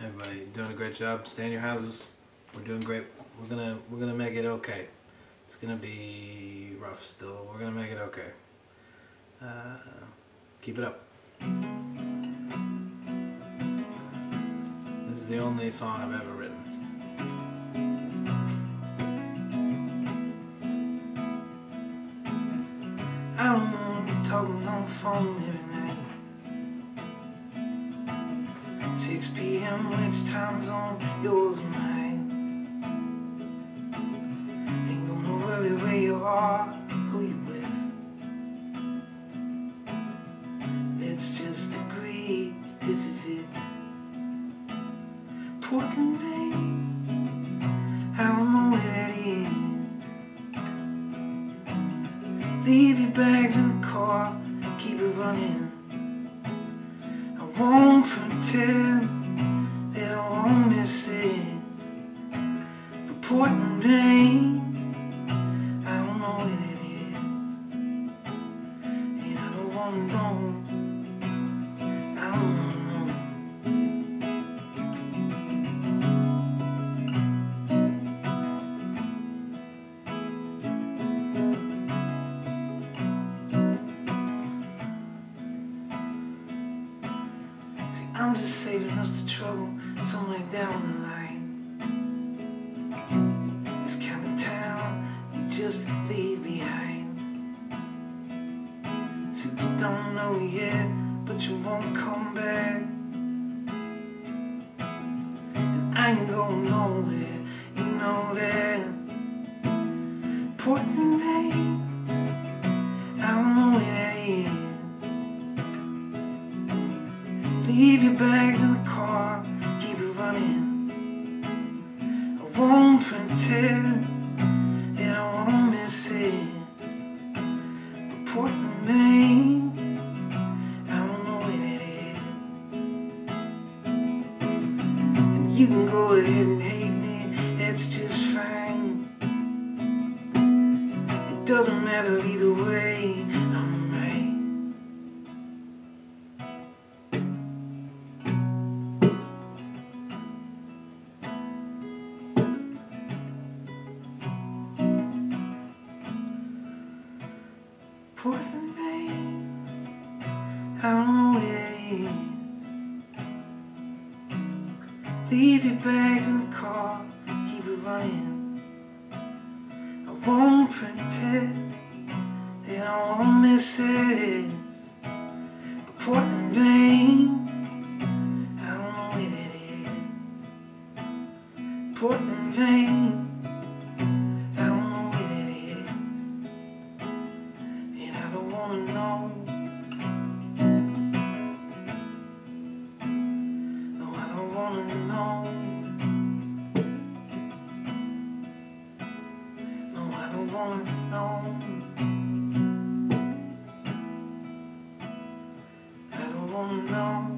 Everybody doing a great job. Stay in your houses. We're doing great. We're gonna we're gonna make it okay. It's gonna be rough still. We're gonna make it okay. Uh, keep it up. This is the only song I've ever written. I don't want to be talking on the phone every night. 6 p.m. it's time zone, yours and mine. Ain't gonna worry where you are, who you with. Let's just agree this is it. Portland Maine, I don't know where. Leave your bags in the car, keep it running. Won't pretend that I won't miss this. But Portland, Maine, I don't know where that is. And I don't wanna know. I'm just saving us the trouble somewhere down the line. This kind of town you just leave behind. See, you don't know yet, but you won't come back. And I ain't going nowhere, you know that. Portland, Leave your bags in the car, keep it running. I won't pretend that I won't miss it. But Portland, Maine, I don't know where that is. And you can go ahead and hate me, that's just fine. It doesn't matter either way, I'm Don't know where it is. Leave your bags in the car, keep it running. I won't pretend that I won't miss it. Portland going on. I don't wanna know.